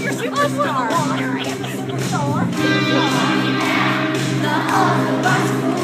You're superstar. You're. The